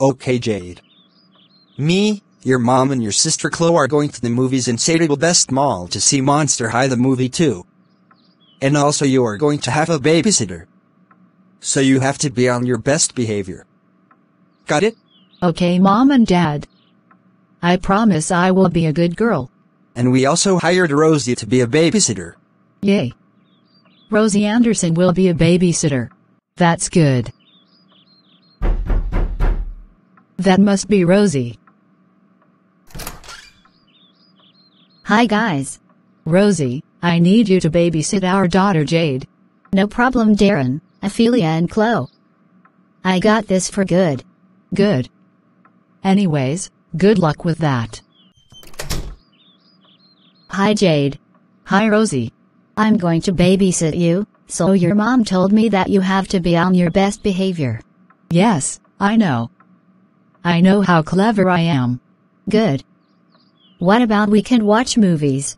Okay, Jade. Me, your mom and your sister Chloe are going to the movies in Sadable Best Mall to see Monster High the movie too. And also you are going to have a babysitter. So you have to be on your best behavior. Got it? Okay, mom and dad. I promise I will be a good girl. And we also hired Rosie to be a babysitter. Yay. Rosie Anderson will be a babysitter. That's good. That must be Rosie. Hi guys. Rosie, I need you to babysit our daughter Jade. No problem Darren, Ophelia and Chloe. I got this for good. Good. Anyways, good luck with that. Hi Jade. Hi Rosie. I'm going to babysit you, so your mom told me that you have to be on your best behavior. Yes, I know. I know how clever I am. Good. What about we can watch movies?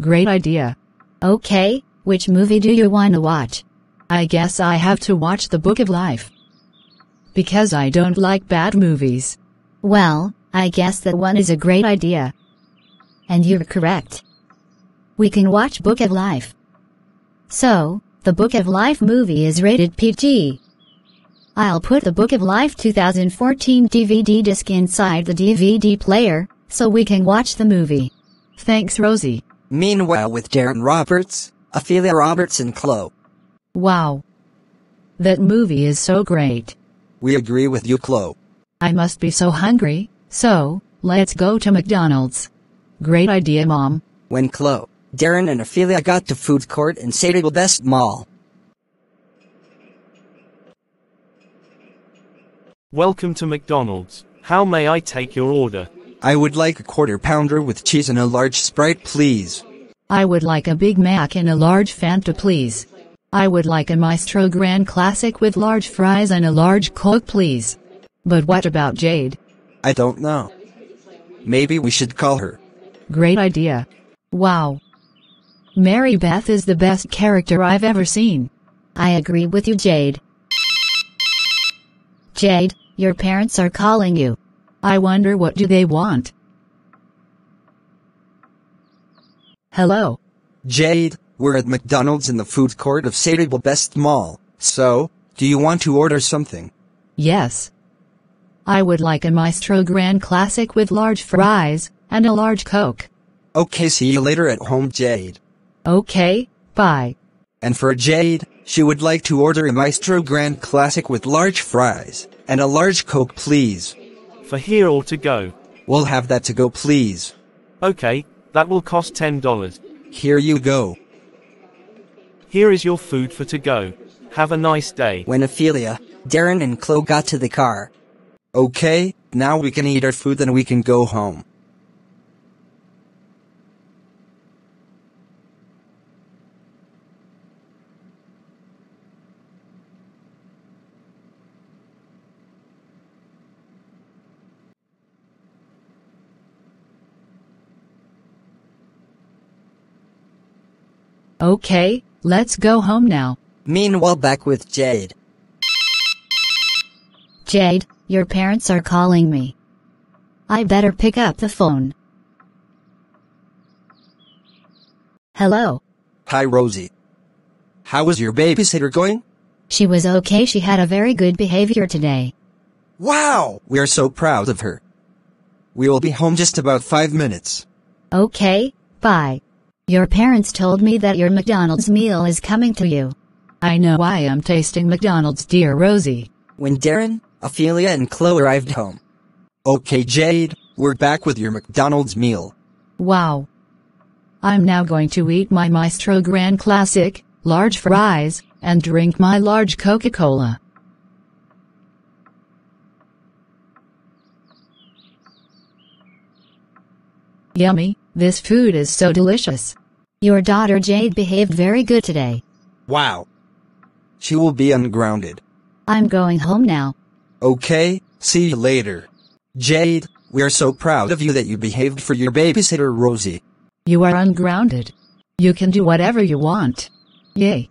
Great idea. Okay, which movie do you want to watch? I guess I have to watch The Book of Life. Because I don't like bad movies. Well, I guess that one is a great idea. And you're correct. We can watch Book of Life. So, the Book of Life movie is rated PG. I'll put the Book of Life 2014 DVD disc inside the DVD player, so we can watch the movie. Thanks Rosie. Meanwhile with Darren Roberts, Ophelia Roberts and Chloe. Wow. That movie is so great. We agree with you Chloe. I must be so hungry, so, let's go to McDonald's. Great idea mom. When Chloe, Darren and Ophelia got to food court in Sadable Best Mall. Welcome to McDonald's. How may I take your order? I would like a quarter pounder with cheese and a large Sprite please. I would like a Big Mac and a large Fanta please. I would like a Maestro Grand Classic with large fries and a large Coke please. But what about Jade? I don't know. Maybe we should call her. Great idea. Wow. Mary Beth is the best character I've ever seen. I agree with you Jade. Jade, your parents are calling you. I wonder what do they want? Hello. Jade, we're at McDonald's in the food court of Sadable Best Mall. So, do you want to order something? Yes. I would like a Maestro Grand Classic with large fries and a large Coke. Okay, see you later at home, Jade. Okay, bye. And for Jade, she would like to order a Maestro Grand Classic with large fries and a large Coke, please. For here or to go? We'll have that to go, please. Okay, that will cost $10. Here you go. Here is your food for to go. Have a nice day. When Ophelia, Darren and Chloe got to the car. Okay, now we can eat our food and we can go home. Okay, let's go home now. Meanwhile back with Jade. Jade, your parents are calling me. I better pick up the phone. Hello. Hi Rosie. How was your babysitter going? She was okay. She had a very good behavior today. Wow! We are so proud of her. We will be home just about five minutes. Okay, bye. Your parents told me that your McDonald's meal is coming to you. I know I am tasting McDonald's, dear Rosie. When Darren, Ophelia, and Chloe arrived home. Okay, Jade, we're back with your McDonald's meal. Wow. I'm now going to eat my Maestro Grand Classic, large fries, and drink my large Coca-Cola. Yummy, this food is so delicious. Your daughter Jade behaved very good today. Wow. She will be ungrounded. I'm going home now. Okay, see you later. Jade, we are so proud of you that you behaved for your babysitter Rosie. You are ungrounded. You can do whatever you want. Yay.